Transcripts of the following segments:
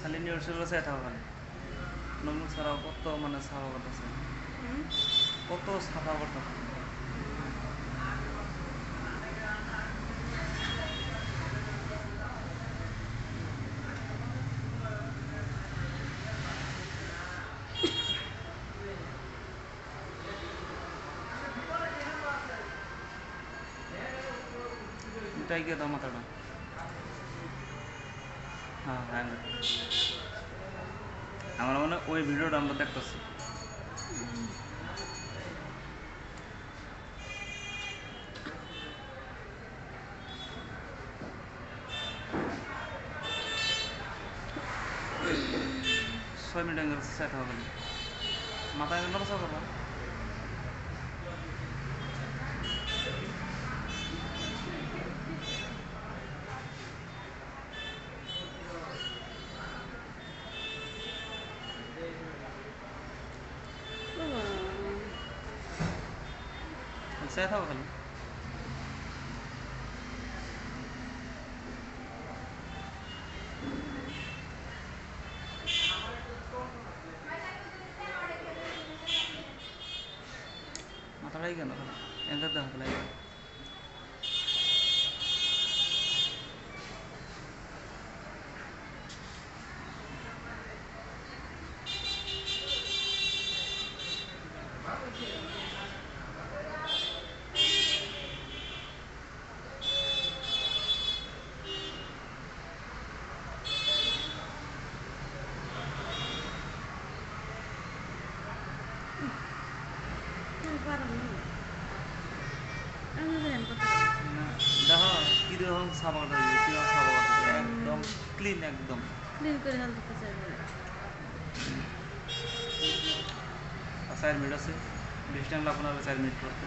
খালি নিউজ শুরু এটা ওখানে নমুন ছাড়াও কত মানে সাফা করতেছে কত সাফা করতেছে এটাই গিয়ে দাও মাথাটা। হ্যাঁ হ্যাঁ আমার মনে হয় ওই ভিডিওটা আমরা দেখতেছি। ছয় মিনিট সেট হবে মাথায় নড়াচড়া করবা সেট হবে খালি মাথাটাই কেন এনকার দেখা দেখো কীরকম সাফা হবে কীরকম সাফা করতে একদম ক্লিন একদম ক্লিন করে হাল দিতে চাইব চার মিনিট আছে। বেশি টাইম লাগবে না চার মিনিট করতে।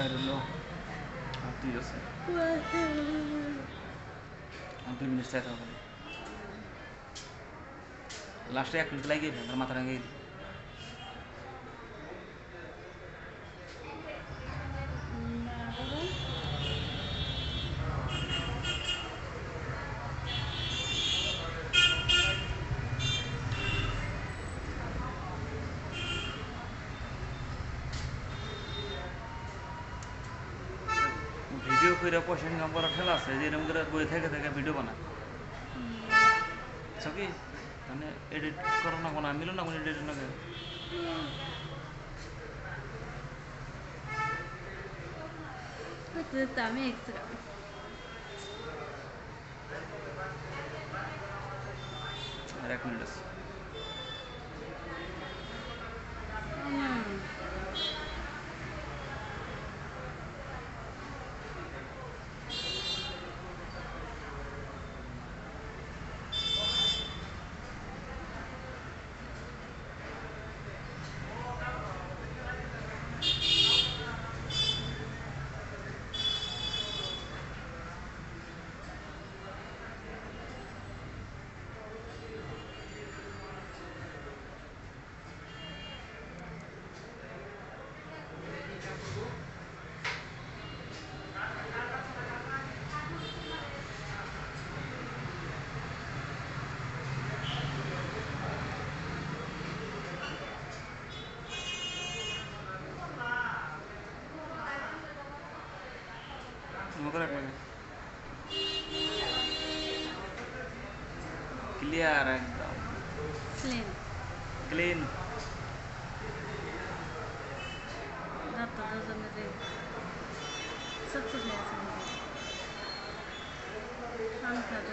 হলো আর দুই মিনিট চাই থাকবে লাস্টে এক মিনিট লাগিয়ে মাথা রাঙিয়ে দিই করে পয়সা ইনকাম করার ঠেলা আছে যে এরকম করে বই থেকে থেকে ভিডিও বানায়। বুঝছ কি? মানে এডিট করো না কোনো মিলো না কোনো এডিট না? আমি এক্সট্রা এক মিনিট আছে। चॉकलेट मैंने क्लियर एकदम। क्लीन क्लीन सब कुछ है खाना खाते